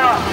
了。